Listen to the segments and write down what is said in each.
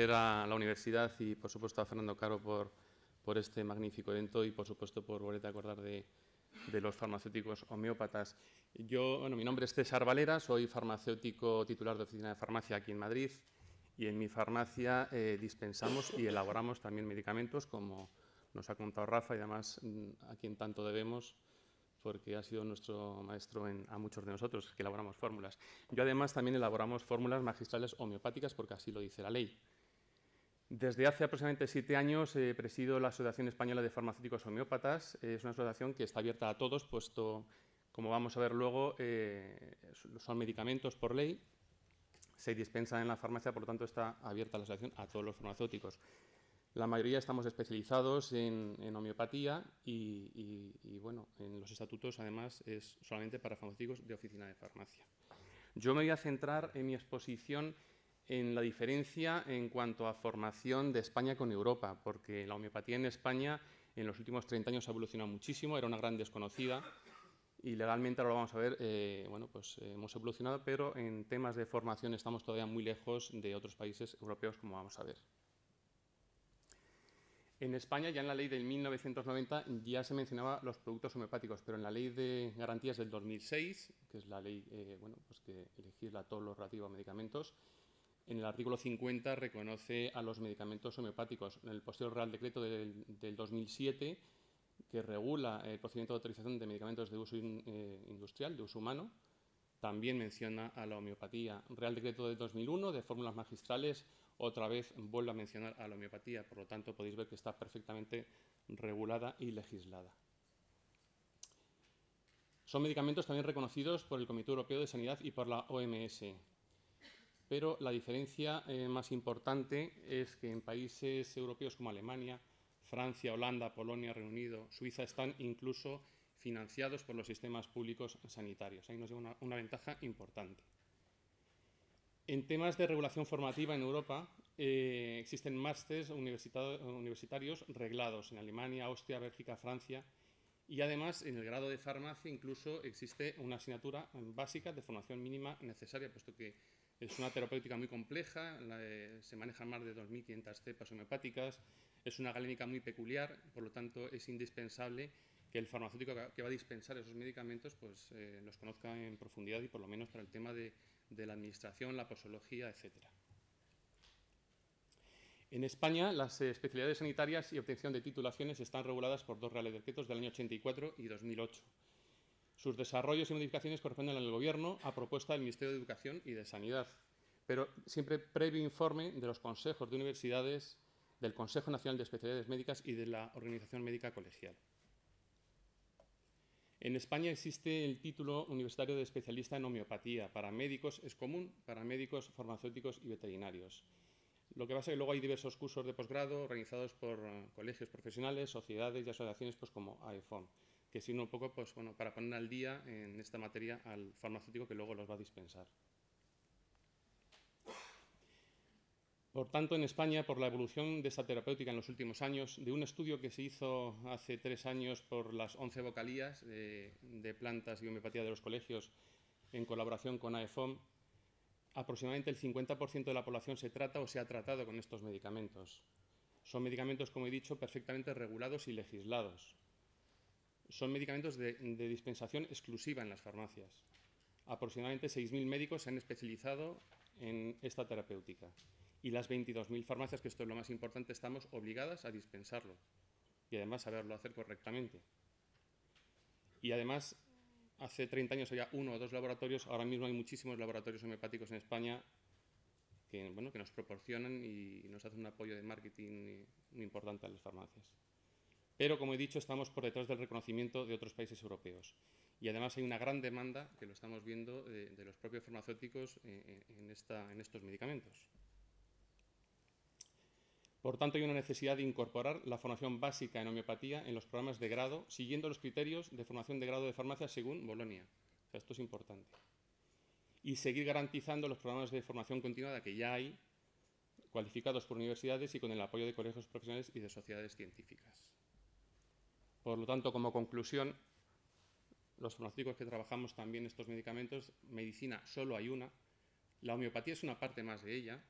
agradecer a la universidad y, por supuesto, a Fernando Caro por, por este magnífico evento y, por supuesto, por volverte a acordar de, de los farmacéuticos homeópatas. Yo, bueno, mi nombre es César Valera, soy farmacéutico titular de oficina de farmacia aquí en Madrid y en mi farmacia eh, dispensamos y elaboramos también medicamentos, como nos ha contado Rafa y además mm, a quien tanto debemos porque ha sido nuestro maestro en, a muchos de nosotros que elaboramos fórmulas. Yo además también elaboramos fórmulas magistrales homeopáticas porque así lo dice la ley. Desde hace aproximadamente siete años eh, presido la Asociación Española de Farmacéuticos Homeópatas. Es una asociación que está abierta a todos, puesto, como vamos a ver luego, eh, son medicamentos por ley, se dispensan en la farmacia, por lo tanto está abierta la asociación a todos los farmacéuticos. La mayoría estamos especializados en, en homeopatía y, y, y, bueno, en los estatutos además es solamente para farmacéuticos de oficina de farmacia. Yo me voy a centrar en mi exposición en la diferencia en cuanto a formación de España con Europa, porque la homeopatía en España en los últimos 30 años ha evolucionado muchísimo, era una gran desconocida y legalmente ahora lo vamos a ver, eh, bueno, pues eh, hemos evolucionado, pero en temas de formación estamos todavía muy lejos de otros países europeos, como vamos a ver. En España, ya en la ley del 1990, ya se mencionaba los productos homeopáticos, pero en la ley de garantías del 2006, que es la ley eh, bueno, pues que legisla todo lo relativo a medicamentos, en el artículo 50 reconoce a los medicamentos homeopáticos. En el posterior Real Decreto del, del 2007, que regula el procedimiento de autorización de medicamentos de uso eh, industrial, de uso humano, también menciona a la homeopatía. Real Decreto del 2001, de fórmulas magistrales, otra vez vuelve a mencionar a la homeopatía. Por lo tanto, podéis ver que está perfectamente regulada y legislada. Son medicamentos también reconocidos por el Comité Europeo de Sanidad y por la OMS pero la diferencia eh, más importante es que en países europeos como Alemania, Francia, Holanda, Polonia, Reino Unido, Suiza están incluso financiados por los sistemas públicos sanitarios. Ahí nos lleva una, ventaja importante. En temas de regulación formativa en Europa eh, existen másteres universitarios reglados en Alemania, Austria, Bélgica, Francia y además en el grado de farmacia incluso existe una asignatura básica de formación mínima necesaria, puesto que es una terapéutica muy compleja, se manejan más de 2.500 cepas homeopáticas, es una galénica muy peculiar, por lo tanto es indispensable que el farmacéutico que va a dispensar esos medicamentos pues, eh, los conozca en profundidad y por lo menos para el tema de, de la administración, la posología, etc. En España, las especialidades sanitarias y obtención de titulaciones están reguladas por dos reales decretos del año 84 y 2008. Sus desarrollos y modificaciones corresponden al Gobierno a propuesta del Ministerio de Educación y de Sanidad, pero siempre previo informe de los consejos de universidades, del Consejo Nacional de Especialidades Médicas y de la Organización Médica Colegial. En España existe el título universitario de especialista en homeopatía. Para médicos es común, para médicos, farmacéuticos y veterinarios. Lo que pasa es que luego hay diversos cursos de posgrado organizados por uh, colegios profesionales, sociedades y asociaciones pues, como AEFOM que sirve un poco pues, bueno, para poner al día en esta materia al farmacéutico que luego los va a dispensar. Por tanto, en España, por la evolución de esta terapéutica en los últimos años, de un estudio que se hizo hace tres años por las 11 vocalías de, de plantas y homeopatía de los colegios en colaboración con AEFOM, aproximadamente el 50% de la población se trata o se ha tratado con estos medicamentos. Son medicamentos, como he dicho, perfectamente regulados y legislados son medicamentos de, dispensación exclusiva en las farmacias. Aproximadamente 6.000 médicos se han especializado en esta terapéutica y las 22.000 farmacias, que esto es lo más importante, estamos obligadas a dispensarlo y además saberlo hacer correctamente. Y además, hace 30 años había uno o dos laboratorios, ahora mismo hay muchísimos laboratorios homeopáticos en España que, bueno, que nos proporcionan y nos hacen un apoyo de marketing muy importante a las farmacias. Pero, como he dicho, estamos por detrás del reconocimiento de otros países europeos. Y además hay una gran demanda, que lo estamos viendo, de, de los propios farmacéuticos en, en, esta, en estos medicamentos. Por tanto, hay una necesidad de incorporar la formación básica en homeopatía en los programas de grado, siguiendo los criterios de formación de grado de farmacia según Bolonia. Esto es importante. Y seguir garantizando los programas de formación continuada que ya hay, cualificados por universidades y con el apoyo de colegios profesionales y de sociedades científicas. Por lo tanto, como conclusión, los farmacéuticos que trabajamos también estos medicamentos, medicina solo hay una, la homeopatía es una parte más de ella,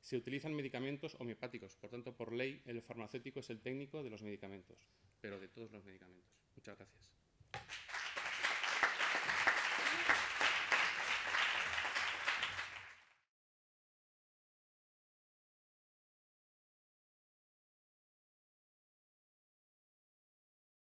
se utilizan medicamentos homeopáticos. Por tanto, por ley, el farmacéutico es el técnico de los medicamentos, pero de todos los medicamentos. Muchas gracias.